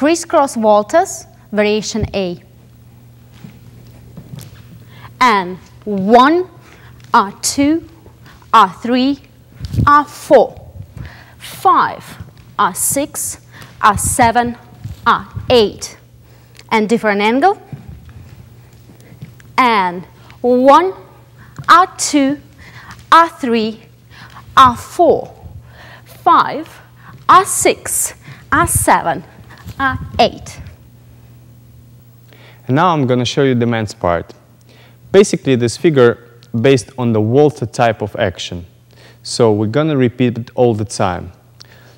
crisscross voltas, variation A. And one, R two, R three, R four, five, R six, R seven, R eight. And different angle. And one, R two, R three, R four, five, R6, R7, Uh, R8. And now I'm going to show you the men's part. Basically, this figure based on the volta type of action. So we're going to repeat it all the time.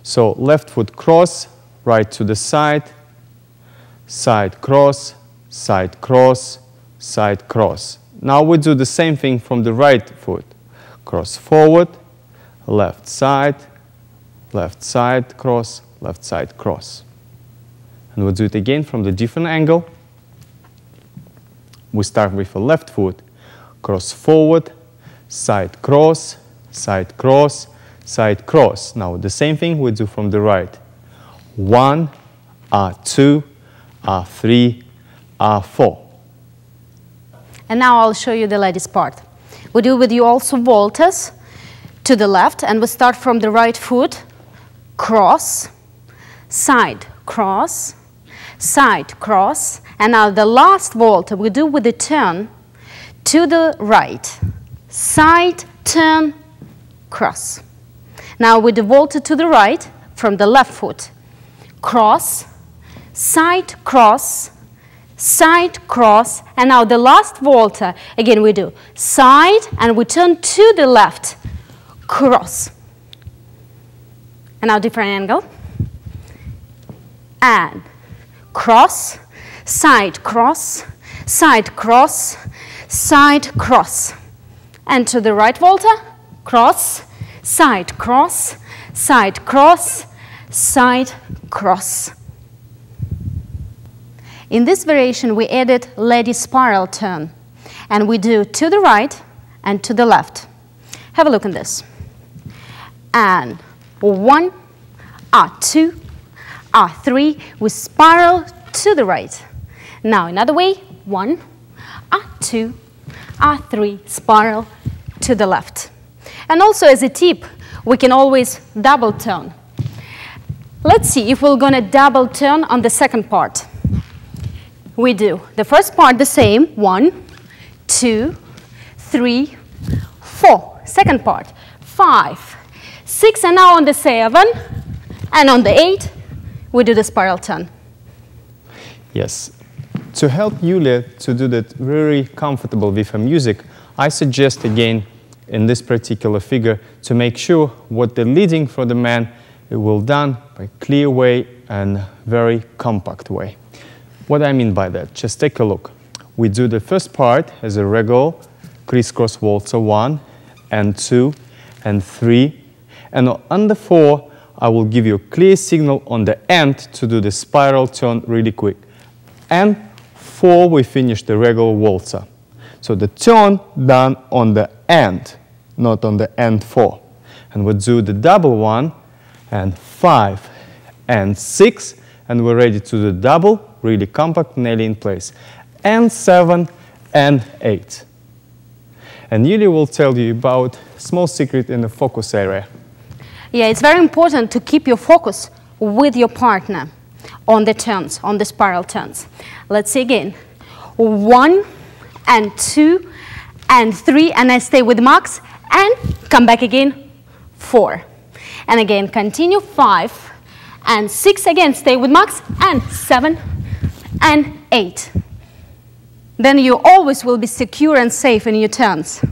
So left foot cross, right to the side, side cross, side cross, side cross. Now we do the same thing from the right foot. Cross forward, left side, left side cross, left side cross. And we'll do it again from the different angle. We start with a left foot, cross forward, side cross, side cross, side cross. Now the same thing we do from the right. One, R2, R3, R4. And now I'll show you the ladies part. We do with you also voltas to the left, and we start from the right foot, cross, side, cross, side, cross. And now the last volta we do with the turn to the right, side, turn, cross. Now with the volta to the right from the left foot, cross, side, cross, side, cross. And now the last volta, uh, again we do side and we turn to the left, cross. And now different angle. And cross, side cross, side cross, side cross. And to the right volta, cross, side cross, side cross, side cross. In this variation, we added lady spiral turn. And we do to the right and to the left. Have a look at this. And one, ah, R2, R3, we spiral to the right. Now another way, one, R2, R3, spiral to the left. And also as a tip, we can always double turn. Let's see if we're gonna double turn on the second part. We do the first part the same, one, two, three, four. Second part, five, six, and now on the seven, and on the eight, we do the spiral turn. Yes. To help Yulia to do that very comfortable with her music, I suggest again in this particular figure to make sure what the leading for the man will done by clear way and very compact way. What I mean by that, just take a look. We do the first part as a regular crisscross volta, one and two and three, and on the four, I will give you a clear signal on the end to do the spiral turn really quick. And four, we finish the regular volta. So the turn done on the end, not on the end four. And we do the double one, and five, and six, and we're ready to do the double, really compact, nearly in place. And seven, and eight. And Yulia will tell you about small secret in the focus area. Yeah, it's very important to keep your focus with your partner on the turns, on the spiral turns. Let's see again. One and two and three, and I stay with Max, and come back again, four. And again, continue, five and six, again, stay with Max, and seven and eight. Then you always will be secure and safe in your turns.